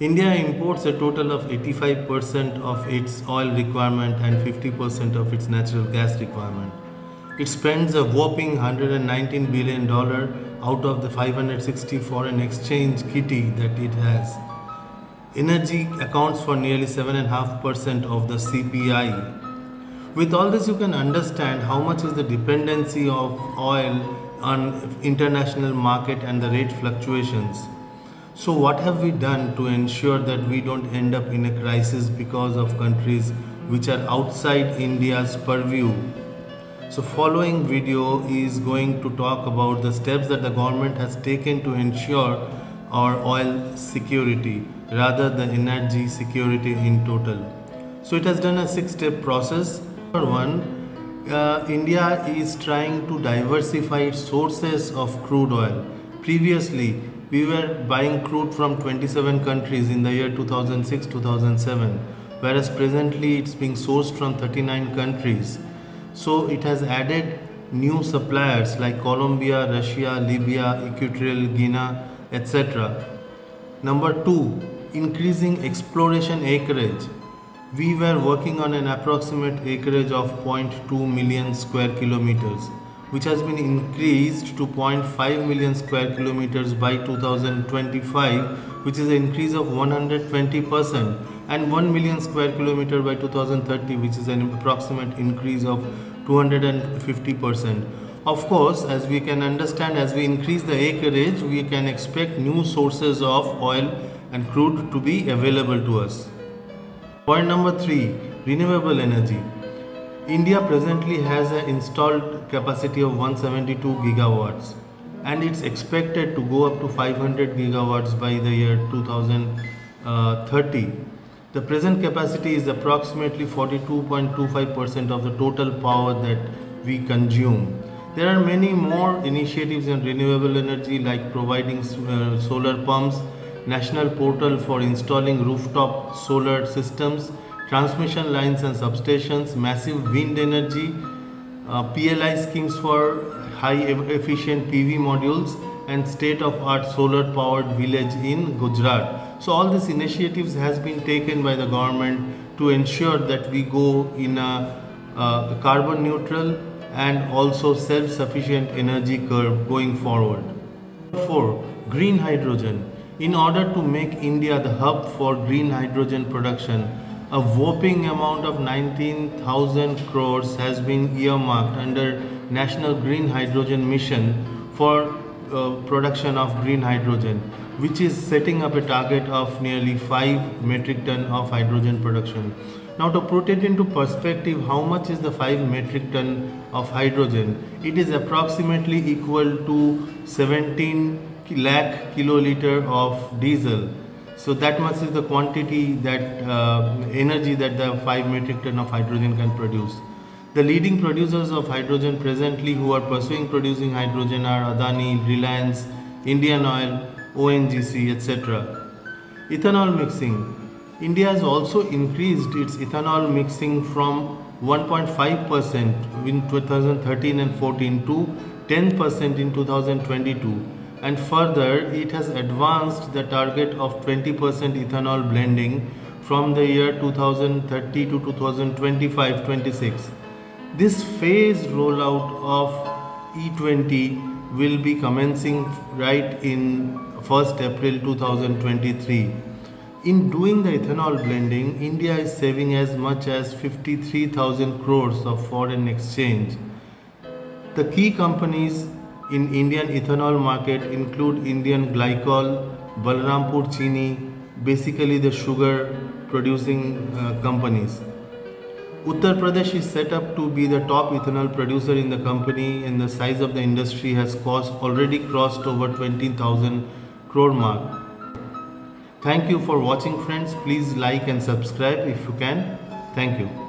India imports a total of 85% of its oil requirement and 50% of its natural gas requirement. It spends a whopping $119 billion out of the 560 foreign exchange kitty that it has. Energy accounts for nearly 7.5% of the CPI. With all this, you can understand how much is the dependency of oil on international market and the rate fluctuations. So what have we done to ensure that we don't end up in a crisis because of countries which are outside India's purview? So following video is going to talk about the steps that the government has taken to ensure our oil security rather than energy security in total. So it has done a six step process. Number one, uh, India is trying to diversify sources of crude oil. Previously, we were buying crude from 27 countries in the year 2006-2007 whereas presently it's being sourced from 39 countries. So it has added new suppliers like Colombia, Russia, Libya, Equatorial Guinea, etc. Number 2 increasing exploration acreage. We were working on an approximate acreage of 0.2 million square kilometers which has been increased to 0.5 million square kilometers by 2025 which is an increase of 120% and 1 million square kilometer by 2030 which is an approximate increase of 250%. Of course, as we can understand, as we increase the acreage, we can expect new sources of oil and crude to be available to us. Point number three, renewable energy. India presently has an installed capacity of 172 gigawatts and it's expected to go up to 500 gigawatts by the year 2030. The present capacity is approximately 42.25% of the total power that we consume. There are many more initiatives in renewable energy like providing uh, solar pumps, national portal for installing rooftop solar systems, transmission lines and substations, massive wind energy, uh, PLI schemes for high efficient PV modules and state-of-art solar-powered village in Gujarat. So all these initiatives has been taken by the government to ensure that we go in a, a carbon neutral and also self-sufficient energy curve going forward. 4. Green hydrogen. In order to make India the hub for green hydrogen production, a whopping amount of 19,000 crores has been earmarked under National Green Hydrogen Mission for uh, production of green hydrogen which is setting up a target of nearly 5 metric ton of hydrogen production. Now to put it into perspective how much is the 5 metric ton of hydrogen? It is approximately equal to 17 lakh kiloliter of diesel so that much is the quantity that uh, energy that the 5 metric ton of hydrogen can produce. The leading producers of hydrogen presently who are pursuing producing hydrogen are Adani, Reliance, Indian Oil, ONGC, etc. Ethanol mixing. India has also increased its ethanol mixing from 1.5% in 2013 and 14 to 10% in 2022 and further it has advanced the target of 20% ethanol blending from the year 2030 to 2025-26. This phased rollout of E20 will be commencing right in 1st April 2023. In doing the ethanol blending, India is saving as much as 53,000 crores of foreign exchange. The key companies in Indian ethanol market include Indian Glycol, Balrampur Chini, basically the sugar producing uh, companies. Uttar Pradesh is set up to be the top ethanol producer in the company and the size of the industry has cost, already crossed over 20,000 crore mark. Thank you for watching friends. Please like and subscribe if you can. Thank you.